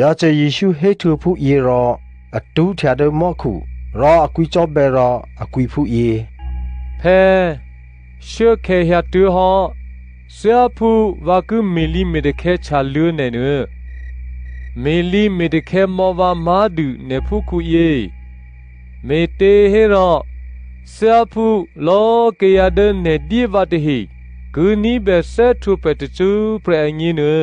ဗျာချေယေရှုဟေထုဖူယေရောအတူးထရတဲ့မော့ခုရောအကွီကြောဘဲရောအကွီဖူယေဖဲရှေခေဟတူဟောဆရာဖူဝါကုမီလီမီတခဲချာလူနေနမီလီမီတခဲမောဝါမာဒူနေဖူခုယေမေတေဟေရောဆရာဖူလောကေယဒနေဒီဝတ်ဟီဂူနီဘဆက်ထူပတချူပရငင်းနေ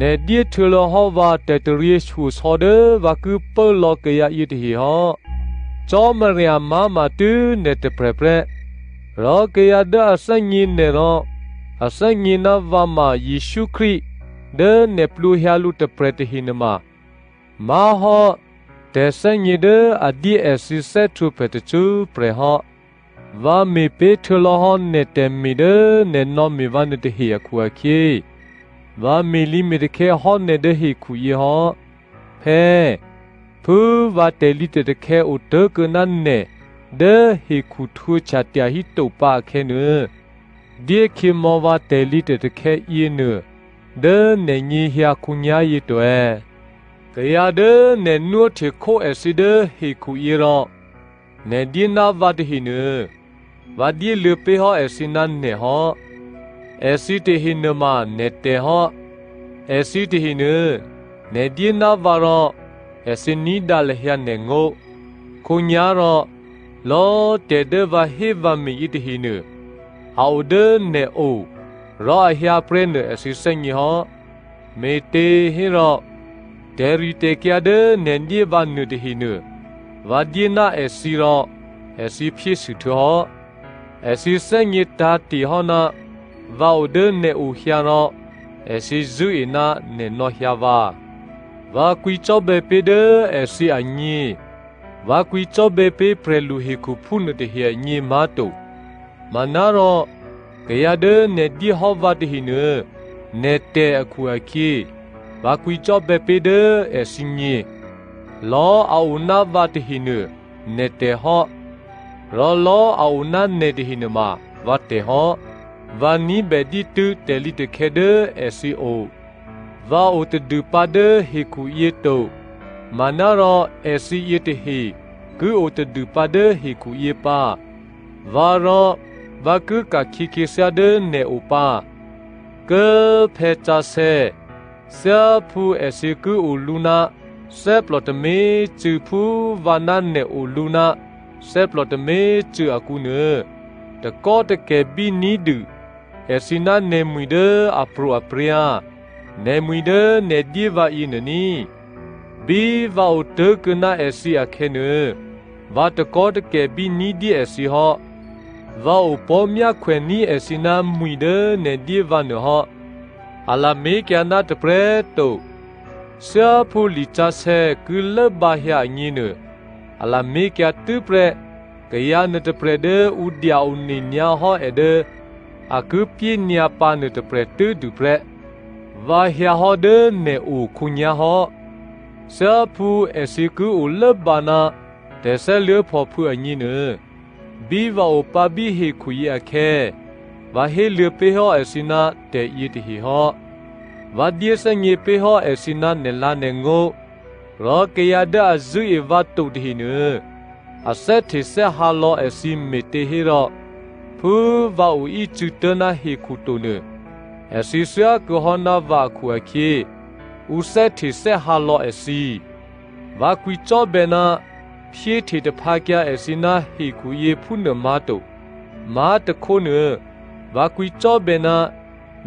နေဒီထလဟောဝါတတရီရှူဆော်ဒဝကူပလောကရယိတဟီဟောကျော်မရယာမမတူနေတပရပရရောကရဒအစညင်းနေရောအစညင်းနဝမယေရှုခရစ်ဒနေပလူဟယာလူတပရတဟိနမမာဟောတဆညေဒအဒီအစစ်ဆက်ထူပတချူပရဟောဝါမေပေထလဟောနေတမီဒနေနောမီဝနတဟိယခွာခီ ဝါမီလီမီတခေဟောနေဒဟိခုယေဟောဖဲဖူဝါတေလီတခေအိုတကနန်နေဒဟိခုထူချတယာဟိတုပခေနဒီခေမောဝါတေလီတခေယေနဒနေညီဟျာခုညာယေတွဲကရဒနေနုထေခိုအစီဒဟိခုယေရောနေဒီနာဝတ်ဟိနဝဒီလေပေဟောအစီနန်နေဟော အစီတေဟိနမနေတေဟောအစီတေဟိနနေဒီနာဝရောအစီနီဒါလဟျာနေငိုခုညာရောလောတေဒဝဟိဝမီဣတဟိနဟောဒနေအိုရောအဟျာပရနေအစီစညဟောမေတေဟိရောဒေရီတေကျဒနေဒီဘန်နုတဟိနဝဒီနာအစီရောအစီဖြစ်စုထောအစီစညတာတီဟောနာ ဝေါဒနေအိုဟျာရောအစီဇူအနာနေနောဟျာဝါဝါကွီချောဘေပေဒအစီအညီဝါကွီချောဘေပေပရလူဟီခုဖုန်တဟီအညီမာတိုမနာရောကရဒနေဒီဟောဝတ်ဟီနနေတဲ့အခုအခီဝါကွီချောဘေပေဒအစီညီလောအဝနာဝတ်ဟီနနေတဲ့ဟောရောလောအဝနာနေတဟီနမဝတ်တေဟော ဝါနီဘေဒီတူတယ်လီတခေဒအစီအိုဝါအိုတဒူပါဒဟေကူယေတိုမနာရောအစီယေတဟီကူအိုတဒူပါဒဟေကူယေပါဝါရောဝကုကခိခိဆာဒနေဥပါကေဖေချာဆေဆာဖူအစီကူဥလူနာဆေပလတမေချူဖူဝနန်နေဥလူနာဆေပလတမေချူအကူနေတကောတကေဘီနီဒူ esina nemuide apru apria. Nemuide nedi va inani bi va utte kena esi akhene va tekod ke bi nidi esi ho va upomya khweni esina muide nedi va ne ho ala me kana tpre to sia phu li cha se kul ba hya ngine ala me kya tpre kya ne tpre de udya unin nya ho ede. အလာမေကျန်နာတပရက်တိုဆာဖူလီချဆဲကုလဘာဟျာညင်းနအလာမေကျတူပရကရနတပရဒေဥဒီယာဦးနီညာဟောအဒေအကုပြညာပါနတပရတူဒူပရဝါဟျာဟောဒေနေဦးခုညာဟောဆာဖူအစီကူဥလဘာနာတေဆဲလျဖော်ဖူအညင်းနဘီဝါအိုပါဘီဟေခူယအခဲဝါဟေလျပေဟောအစီနာတေယီတဟီဟောဝါဒီစငေပေဟောအစီနာနေလာနေငိုရောကေယဒအဇူေဝတ်တုတဟီနအဆက်ထေဆက်ဟာလောအစီမေတေဟီရော ဖူဝါဦးဤချူတနာဟေခုတုနအစီဆရာကဟနာဝါခုအခေဦးဆက်ထေဆက်ဟာလောအစီဝါကွီချောဘေနာဖြည့်ထေတဖာကျအစီနာဟေခုယေဖုနမာတုမာတခိုနဝါကွီချောဘေနာ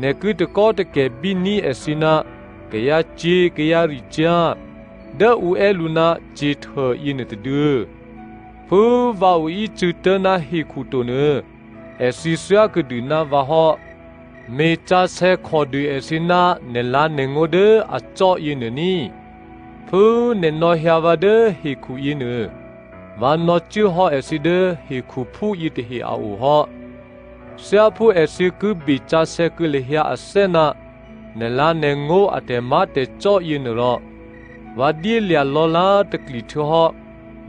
နေကုတကောတကေဘီနီအစီနာကရချေကရရီချာဒါဦးအဲလူနာဂျေထောယင်းတဒူဖူဝါဝီချူတနာဟီခုတုန အစီဆွာကဒူနာဝါဟောမေချာဆေခေါ်ဒူအစီနာနေလာနေငိုဒအချောယင်းနီဖူနေနောဟျာဝဒဟီခုယင်းဝါနောချူဟောအစီဒဟီခုဖူယီတဟီအာဦးဟောဆရာဖူအစီကုဘီချာဆေကလေဟျာအစေနာနေလာနေငိုအတေမတေချောယင်းရောဝါဒီလျာလောလာတကလီထဟော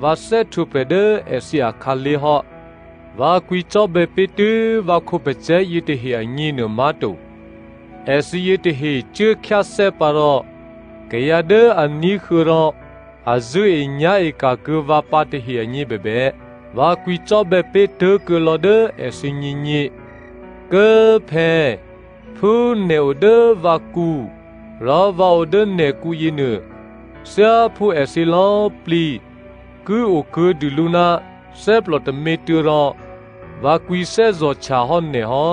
ဝါဆက်ထုပဒအစီအခါလေဟော ဘာကွီချောဘေပီတူဘာခုပချေယီတဟီအငီနမတုအစီယီတဟီချေခါဆေပါရောကရဒအနီခူရောအဇူအညာဧကကဝပတဟီအငီဘေဘေဘာကွီချောဘေပီတူကလောဒအစီညီညီကဖေဖူနေဒဝကူရောဝဒနေကူယီနဆာဖူအစီလောပလီကူအိုကူဒူလူနာ ဆေပလတ်မေတူရောဝါကွီဆဲဇောချာဟွန်နေဟော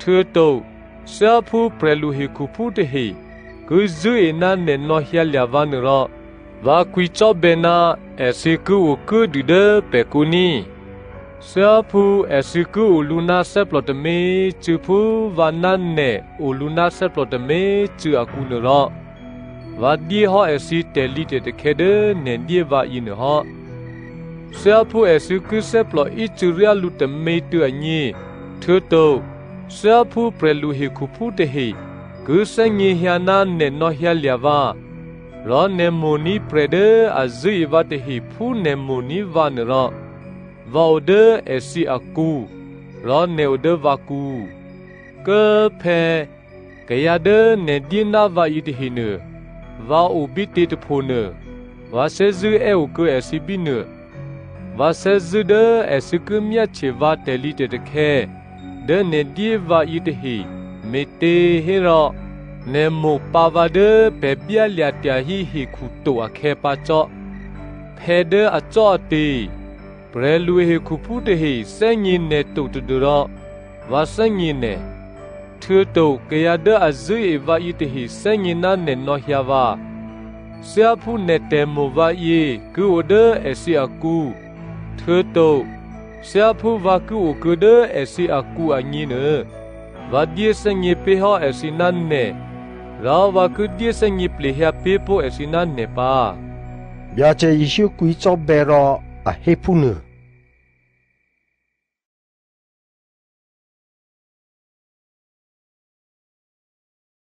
ထွတောဆာဖူပရလူဟီကူဖူတဟီကူဇွေနာနေနောဟျာလျာဝနရောဝါကွီချောဘေနာအစီကူအိုကူဒူဒပေကူနီဆာဖူအစီကူလူနာဆေပလတ်မေချူဖူဝနန်နေအိုလူနာဆေပလတ်မေချူအကူနရောဝါဒီဟောအစီတယ်လီတေတခဲဒနေဒီဝါယင်းဟော ဆာဖူအစီကူဆေပလအီချူရလူတမေတူအညီထွတောဆာဖူပရလူဟီခုဖူတဟီကူစငီဟျာနာနေနောဟျာလျာဝါရောနေမူနီပရဒအဇီဝတဟီဖူနေမူနီဝါနရောဝေါဒအစီအကူရောနေဒဝကူကဖဲကရဒနေဒီနာဝါယီတဟီနဝါဥပိတိတဖိုနဝါဆေဇူအဲဥကအစီဘိန ဝါဆေဇူဒအစကုမြတ်ချေဝတဲလီတတခဲဒနေဒီဝါယီတဟီမေတေဟေရောနေမိုပါဝဒဘေပြလျာတဟီဟီခုတိုအခဲပါချောဖဲဒအချောတီဘရလူဟေခုဖူတဟေစဉ္ညင်းနေတုတ်တူရောဝါစဉ္ညင်းနေထွတုကရဒအဇွေဝါယီတဟေစဉ္ညင်းနာနေနောဟျာဝါဆရာဖူနေတေမောဝါယေကူဒအစီအကူ ထွတုဆရာဖူဝါကူကူဒအစီအကူအညင်းနေဝါဒီစဉ္ညပေဟောအစီနန်နေရာဝါကူဒီစဉ္ညပလေဟပေပိုအစီနန်နေပါဗျာချေယေရှုကွီချောဘေရောအဟေဖုန